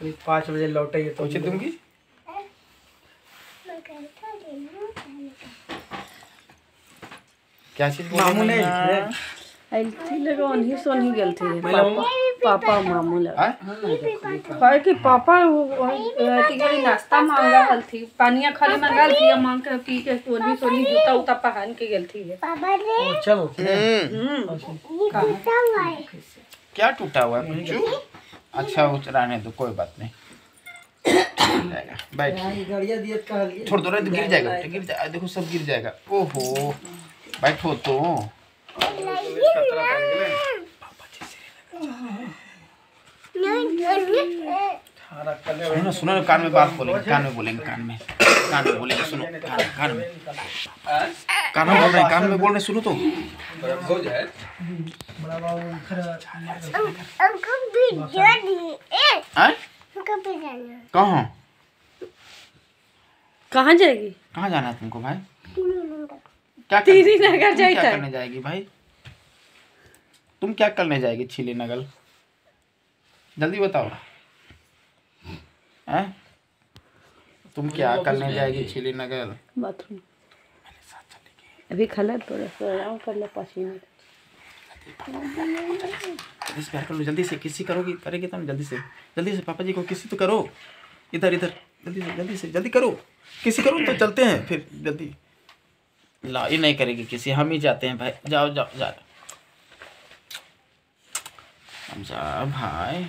करीब पाँच बजे लौटे तो पूछे दूँगी क्या चीज़ मामू रही नहीं हैं? थे। लगा उन्हीं से उन्हीं गल थी पापा पापा मामू लगा। हाँ? कहे कि पापा तिगड़ी नाश्ता मांगा हल थी। पानिया खाली मांगल थी मांग के पी के सोनी सोनी जूता उता पहन के गल थी है ओ, चलो हम्म, क्या टूटा हुआ है? पुच्चू अच्छा उतराने दो कोई बात नहीं। जाएगा बैठ गाड़िया दिए कहा लिए छोड़ दो तो गिर जाएगा बेटा गिर जाएगा देखो सब गिर जाएगा। ओहो बैठो तो। सुनो सुनो ना कान में बात बोलेंगे कान में बोलेंगे कान में। कान में बोलेंगे सुनो कान कान में। कान में बोल रहे हैं कान में बोल रहे हैं सुनो तो। हैं? कहाँ? कहाँ जाएगी? कहाँ जाना है तुमको भाई? क्या तीरी नगर क्या करने जाएगी भाई? तुम क्या करने जाएगी छिली नगल जल्दी बताओ। हैं? तुम क्या करने जाएगी छिली नगल बाथरूम। अभी खला थोड़ा सा आराम कर ले पाँच मिनट जल्दी। से प्यार कर लो जल्दी से किसी करोगी करेगी तो जल्दी से। जल्दी से पापा जी को किसी तो करो। इधर इधर जल्दी से जल्दी से जल्दी करो। किसी करो तो चलते हैं फिर जल्दी। ला ये नहीं करेगी किसी हम ही जाते हैं भाई। जाओ जाओ जा। हम जा भाई।